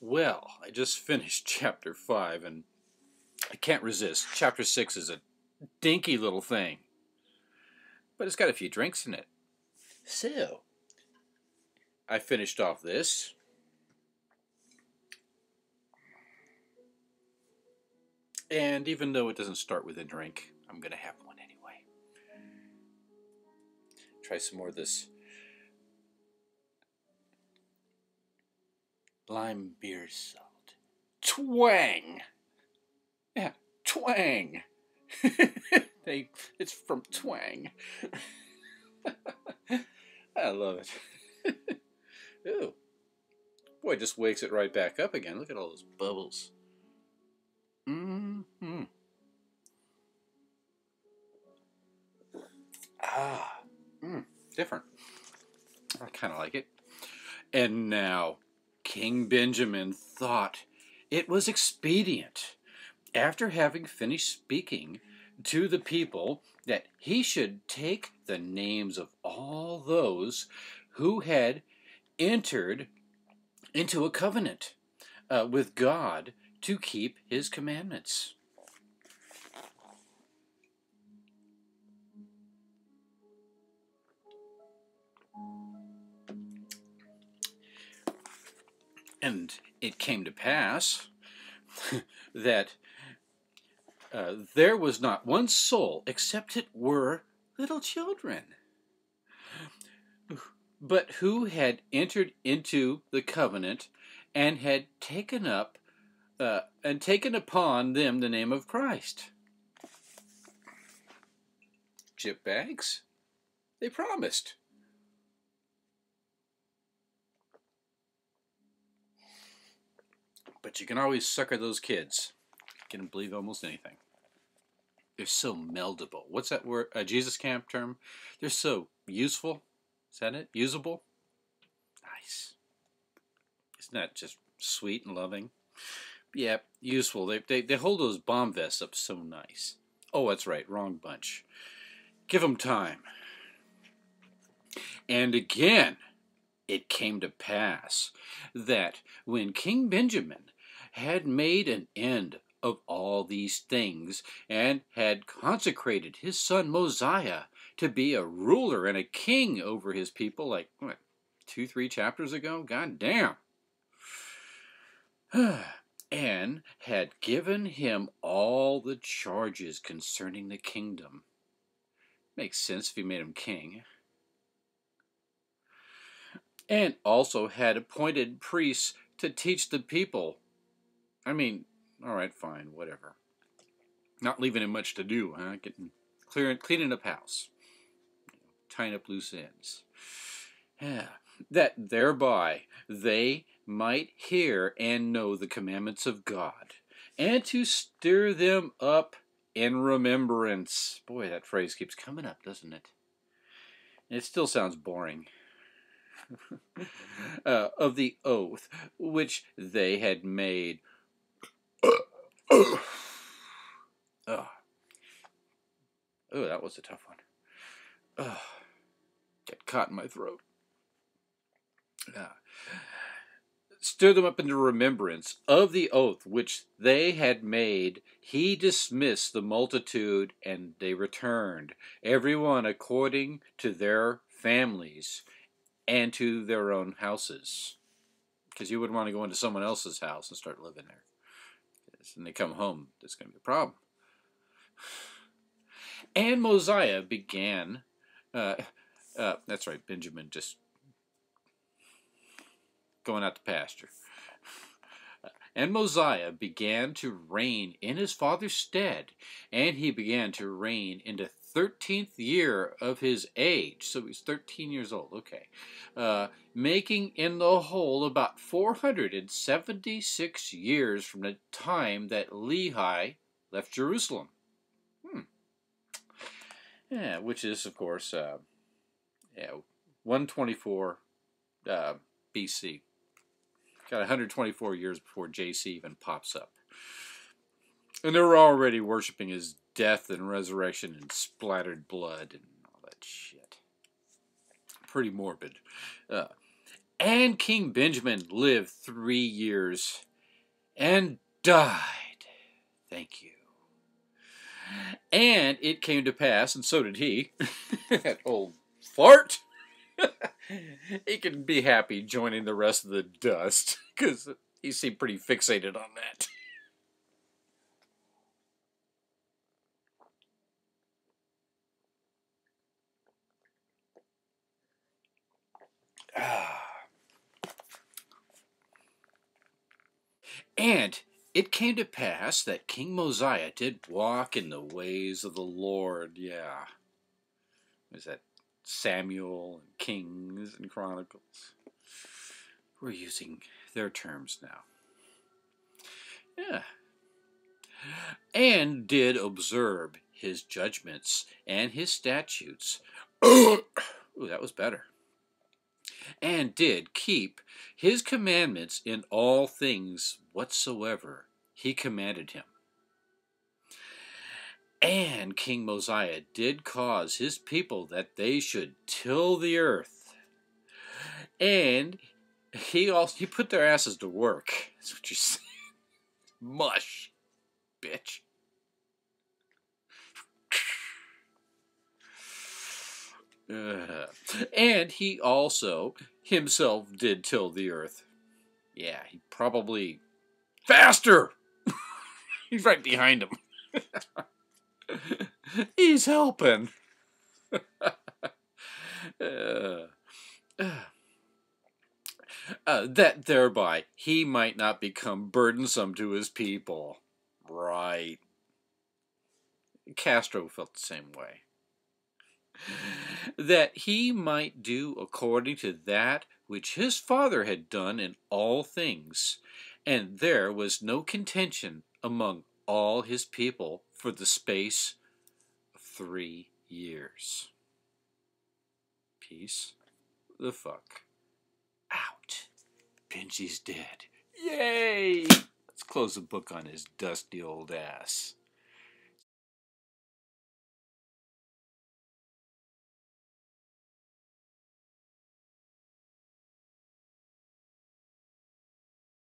Well, I just finished chapter 5 and I can't resist. Chapter 6 is a dinky little thing, but it's got a few drinks in it. So, I finished off this. And even though it doesn't start with a drink, I'm going to have one anyway. Try some more of this lime beer salt. Twang! Yeah, twang! they, it's from Twang. I love it. Ooh. Boy, just wakes it right back up again. Look at all those bubbles. Mm-hmm. Ah, mm, different. I kind of like it. And now, King Benjamin thought it was expedient, after having finished speaking to the people, that he should take the names of all those who had entered into a covenant uh, with God to keep his commandments. And it came to pass that uh, there was not one soul except it were little children, but who had entered into the covenant and had taken up uh, and taken upon them the name of Christ. Chip bags? They promised. But you can always sucker those kids. You can believe almost anything. They're so meldable. What's that word? A Jesus camp term? They're so useful. Is that it? Usable? Nice. Isn't that just sweet and loving? Yeah, useful. They, they, they hold those bomb vests up so nice. Oh, that's right. Wrong bunch. Give them time. And again, it came to pass that when King Benjamin had made an end of all these things and had consecrated his son Mosiah to be a ruler and a king over his people, like what, two, three chapters ago? God damn. and had given him all the charges concerning the kingdom. Makes sense if he made him king. And also had appointed priests to teach the people. I mean, all right, fine, whatever. Not leaving him much to do, huh? Getting clearing, cleaning up house, tying up loose ends. Yeah, that thereby they might hear and know the commandments of God, and to stir them up in remembrance. Boy, that phrase keeps coming up, doesn't it? It still sounds boring. uh, of the oath which they had made. Oh. oh, that was a tough one. Oh, get caught in my throat. Yeah stir them up into remembrance of the oath which they had made, he dismissed the multitude, and they returned, every one according to their families and to their own houses. Because you wouldn't want to go into someone else's house and start living there and they come home, That's going to be a problem. And Mosiah began, uh, uh, that's right, Benjamin just going out to pasture. And Mosiah began to reign in his father's stead, and he began to reign into 13th year of his age, so he's 13 years old, okay, uh, making in the whole about 476 years from the time that Lehi left Jerusalem. Hmm. Yeah, which is, of course, uh, yeah, 124 uh, BC. Got 124 years before JC even pops up. And they were already worshiping his death and resurrection and splattered blood and all that shit. Pretty morbid. Uh, And King Benjamin lived three years and died. Thank you. And it came to pass, and so did he, that old fart. he can be happy joining the rest of the dust, because he seemed pretty fixated on that. And it came to pass that King Mosiah did walk in the ways of the Lord. Yeah. Was that Samuel and Kings and Chronicles? We're using their terms now. Yeah. And did observe his judgments and his statutes. Ooh, that was better and did keep his commandments in all things whatsoever he commanded him. And King Mosiah did cause his people that they should till the earth. And he also he put their asses to work. That's what you're saying. Mush, bitch. And he also himself did till the earth. Yeah, he probably faster. He's right behind him. He's helping. uh, that thereby he might not become burdensome to his people. Right. Castro felt the same way that he might do according to that which his father had done in all things. And there was no contention among all his people for the space of three years. Peace the fuck out. Benji's dead. Yay! Let's close the book on his dusty old ass.